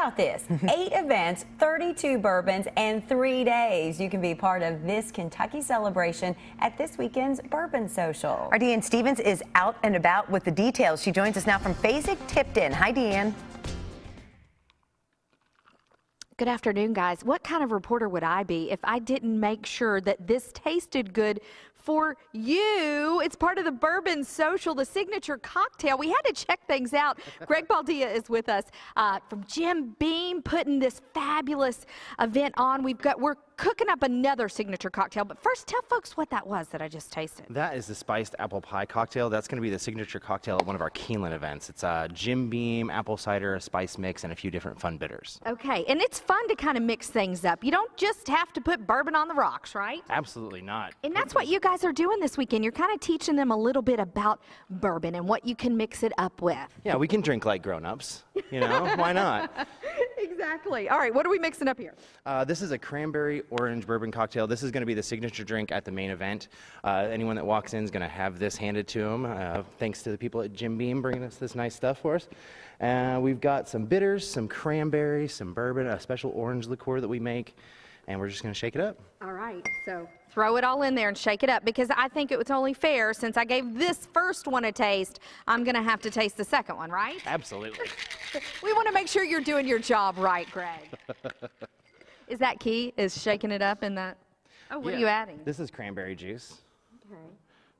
about this? Eight events, 32 bourbons, and three days. You can be part of this Kentucky celebration at this weekend's Bourbon Social. Our Deanne Stephens is out and about with the details. She joins us now from Fasig-Tipton. Hi, Deanne. Good afternoon, guys. What kind of reporter would I be if I didn't make sure that this tasted good for you? It's part of the Bourbon Social, the signature cocktail. We had to check things out. Greg Baldia is with us uh, from Jim Beam, putting this fabulous event on. We've got we're cooking up another signature cocktail. But first, tell folks what that was that I just tasted. That is the spiced apple pie cocktail. That's going to be the signature cocktail at one of our Keeneland events. It's a Jim Beam, apple cider, a spice mix, and a few different fun bitters. Okay, and it's fun to kind of mix things up. You don't just have to put bourbon on the rocks, right? Absolutely not. And that's what you guys are doing this weekend. You're kind of teaching them a little bit about bourbon and what you can mix it up with. Yeah, we can drink like grown-ups. You know, why not? exactly. All right, what are we mixing up here? Uh, this is a cranberry orange bourbon cocktail. This is going to be the signature drink at the main event. Uh, anyone that walks in is going to have this handed to them. Uh, thanks to the people at Jim Beam bringing us this nice stuff for us. Uh, we've got some bitters, some cranberry, some bourbon, a special orange liqueur that we make, and we're just going to shake it up. All right, so throw it all in there and shake it up because I think it was only fair since I gave this first one a taste, I'm going to have to taste the second one, right? Absolutely. we want to make sure you're doing your job right, Greg. is that key? Is shaking it up in that? Oh, what Yeah. are you adding? This is cranberry juice. Okay.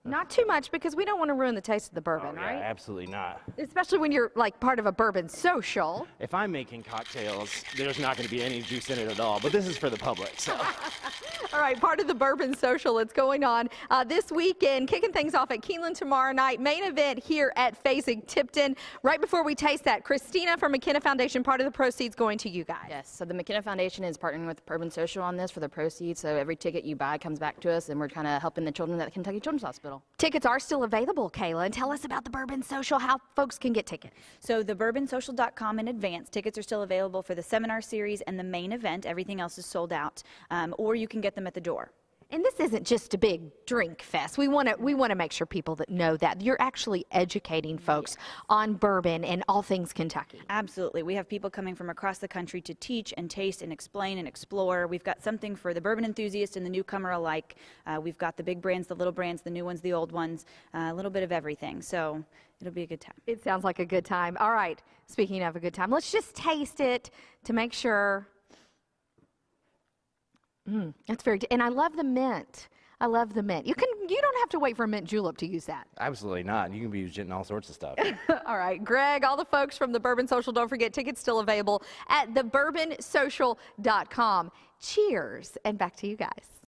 Not too much because we don't want to ruin the taste of the bourbon, Oh, yeah, right? absolutely not. Especially when you're like part of a bourbon social. If I'm making cocktails, there's not going to be any juice in it at all. But this is for the public, so. All right, part of the Bourbon Social. that's going on uh, this weekend, kicking things off at Keeneland tomorrow night. Main event here at Fasig-Tipton. Right before we taste that, Christina from Makenna Foundation, part of the proceeds going to you guys. Yes, so the Makenna Foundation is partnering with Bourbon Social on this for the proceeds. So every ticket you buy comes back to us, and we're kind of helping the children at the Kentucky Children's Hospital. Tickets are still available, Kayla. And tell us about the Bourbon Social, how folks can get tickets. So the bourbonsocial.com in advance. Tickets are still available for the seminar series and the main event. Everything else is sold out. Um, or you can get them at the door. And this isn't just a big drink fest. We want to we want to make sure people that know that you're actually educating folks on bourbon and all things Kentucky. Absolutely. We have people coming from across the country to teach and taste and explain and explore. We've got something for the bourbon enthusiast and the newcomer alike. Uh, we've got the big brands, the little brands, the new ones, the old ones, uh, a little bit of everything. So it'll be a good time. It sounds like a good time. All right. Speaking of a good time, let's just taste it to make sure. Mm, that's very, and I love the mint. I love the mint. You can, you don't have to wait for a mint julep to use that. Absolutely not. You can be using all sorts of stuff. all right, Greg, all the folks from the Bourbon Social, don't forget tickets still available at thebourbonsocial.com. Cheers, and back to you guys.